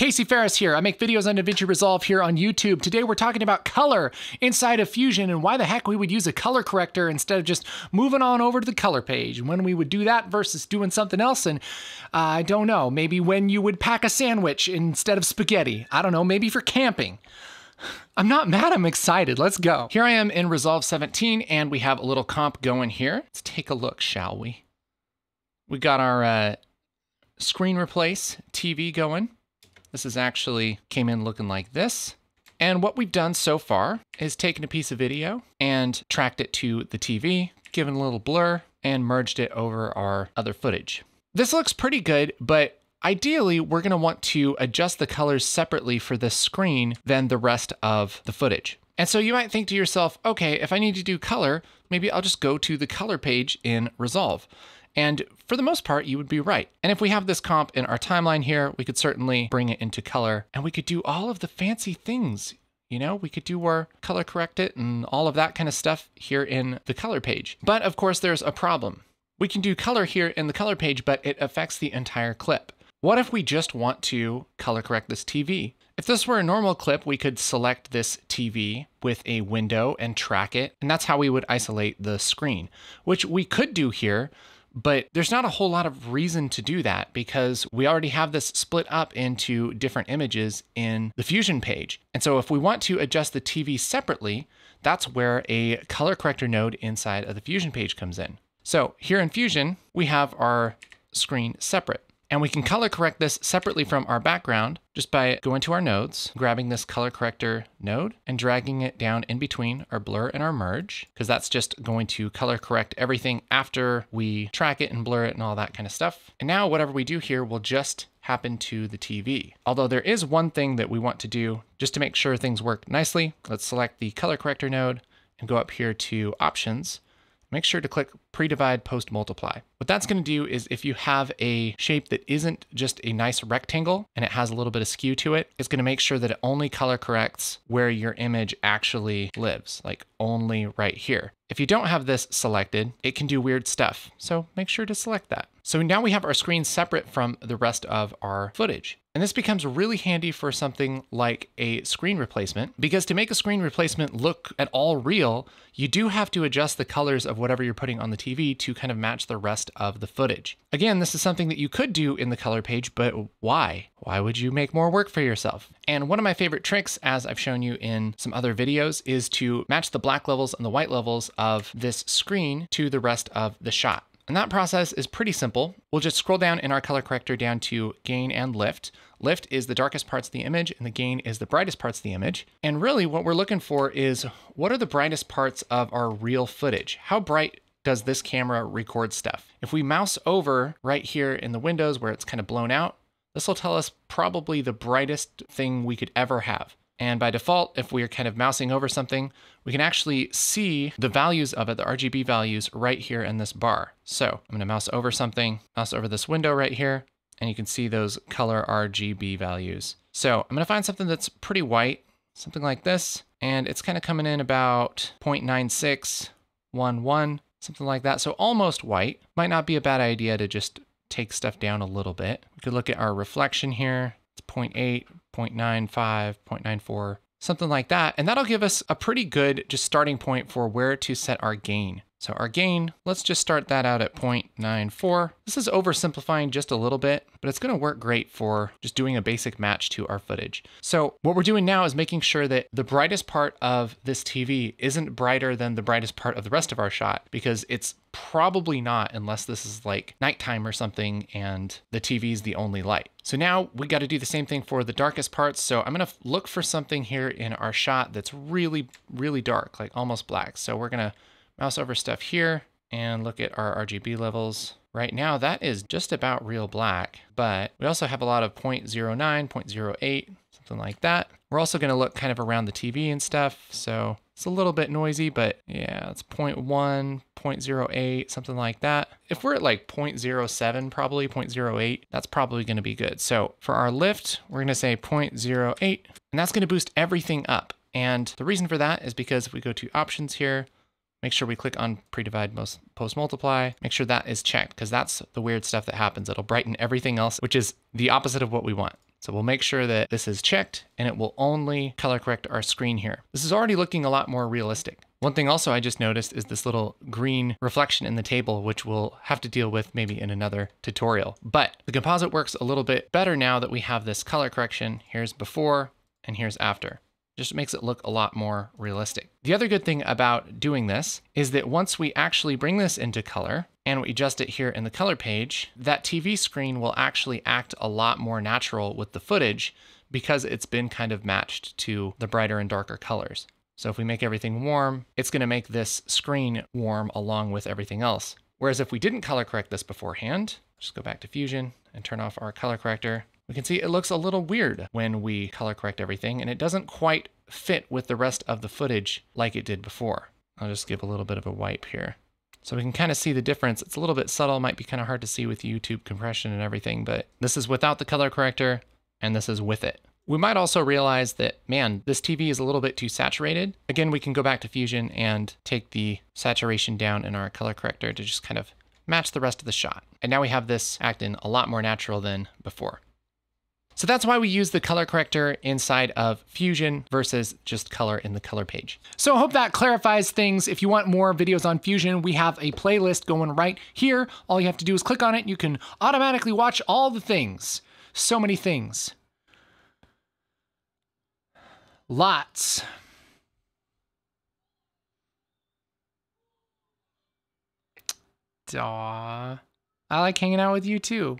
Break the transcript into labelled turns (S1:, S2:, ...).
S1: Casey Faris here. I make videos on DaVinci Resolve here on YouTube. Today we're talking about color inside of Fusion and why the heck we would use a color corrector instead of just moving on over to the color page. And when we would do that versus doing something else. And uh, I don't know, maybe when you would pack a sandwich instead of spaghetti. I don't know, maybe for camping. I'm not mad, I'm excited. Let's go. Here I am in Resolve 17 and we have a little comp going here. Let's take a look, shall we? We got our uh, screen replace TV going. This is actually came in looking like this. And what we've done so far is taken a piece of video and tracked it to the TV, given a little blur, and merged it over our other footage. This looks pretty good, but ideally we're gonna want to adjust the colors separately for this screen than the rest of the footage. And so you might think to yourself, okay, if I need to do color, maybe I'll just go to the color page in Resolve. And for the most part, you would be right. And if we have this comp in our timeline here, we could certainly bring it into color and we could do all of the fancy things. You know, we could do our color correct it and all of that kind of stuff here in the color page. But of course, there's a problem. We can do color here in the color page, but it affects the entire clip. What if we just want to color correct this TV? If this were a normal clip, we could select this TV with a window and track it, and that's how we would isolate the screen, which we could do here, but there's not a whole lot of reason to do that because we already have this split up into different images in the Fusion page. And so if we want to adjust the TV separately, that's where a color corrector node inside of the Fusion page comes in. So here in Fusion, we have our screen separate. And we can color correct this separately from our background just by going to our nodes, grabbing this color corrector node and dragging it down in between our blur and our merge, because that's just going to color correct everything after we track it and blur it and all that kind of stuff. And now whatever we do here will just happen to the TV. Although there is one thing that we want to do just to make sure things work nicely. Let's select the color corrector node and go up here to options make sure to click pre-divide post multiply. What that's gonna do is if you have a shape that isn't just a nice rectangle and it has a little bit of skew to it, it's gonna make sure that it only color corrects where your image actually lives, like only right here. If you don't have this selected, it can do weird stuff. So make sure to select that. So now we have our screen separate from the rest of our footage. And this becomes really handy for something like a screen replacement, because to make a screen replacement look at all real, you do have to adjust the colors of whatever you're putting on the TV to kind of match the rest of the footage. Again, this is something that you could do in the color page, but why? Why would you make more work for yourself? And one of my favorite tricks, as I've shown you in some other videos, is to match the black levels and the white levels of this screen to the rest of the shot. And that process is pretty simple. We'll just scroll down in our color corrector down to gain and lift. Lift is the darkest parts of the image and the gain is the brightest parts of the image. And really what we're looking for is what are the brightest parts of our real footage? How bright does this camera record stuff? If we mouse over right here in the windows where it's kind of blown out, this will tell us probably the brightest thing we could ever have. And by default, if we're kind of mousing over something, we can actually see the values of it, the RGB values right here in this bar. So I'm gonna mouse over something, mouse over this window right here, and you can see those color RGB values. So I'm gonna find something that's pretty white, something like this, and it's kind of coming in about 0.9611, something like that. So almost white. Might not be a bad idea to just take stuff down a little bit. We could look at our reflection here. It's 0.8, 0.95, 0.94, something like that. And that'll give us a pretty good just starting point for where to set our gain. So our gain, let's just start that out at 0.94. This is oversimplifying just a little bit, but it's gonna work great for just doing a basic match to our footage. So what we're doing now is making sure that the brightest part of this TV isn't brighter than the brightest part of the rest of our shot because it's probably not unless this is like nighttime or something and the TV is the only light. So now we got to do the same thing for the darkest parts. So I'm going to look for something here in our shot that's really, really dark, like almost black. So we're going to mouse over stuff here and look at our RGB levels. Right now, that is just about real black, but we also have a lot of 0.09, 0.08, something like that. We're also gonna look kind of around the TV and stuff. So it's a little bit noisy, but yeah, it's 0.1, 0.08, something like that. If we're at like 0.07, probably 0.08, that's probably gonna be good. So for our lift, we're gonna say 0.08, and that's gonna boost everything up. And the reason for that is because if we go to options here, Make sure we click on pre-divide post multiply. Make sure that is checked because that's the weird stuff that happens. It'll brighten everything else, which is the opposite of what we want. So we'll make sure that this is checked and it will only color correct our screen here. This is already looking a lot more realistic. One thing also I just noticed is this little green reflection in the table, which we'll have to deal with maybe in another tutorial. But the composite works a little bit better now that we have this color correction. Here's before and here's after just makes it look a lot more realistic. The other good thing about doing this is that once we actually bring this into color and we adjust it here in the color page, that TV screen will actually act a lot more natural with the footage because it's been kind of matched to the brighter and darker colors. So if we make everything warm, it's gonna make this screen warm along with everything else. Whereas if we didn't color correct this beforehand, just go back to Fusion and turn off our color corrector, we can see it looks a little weird when we color correct everything and it doesn't quite fit with the rest of the footage like it did before. I'll just give a little bit of a wipe here. So we can kind of see the difference. It's a little bit subtle, might be kind of hard to see with YouTube compression and everything, but this is without the color corrector and this is with it. We might also realize that, man, this TV is a little bit too saturated. Again, we can go back to Fusion and take the saturation down in our color corrector to just kind of match the rest of the shot. And now we have this acting a lot more natural than before. So that's why we use the color corrector inside of Fusion versus just color in the color page. So I hope that clarifies things. If you want more videos on Fusion, we have a playlist going right here. All you have to do is click on it. You can automatically watch all the things. So many things. Lots. Daw. I like hanging out with you too.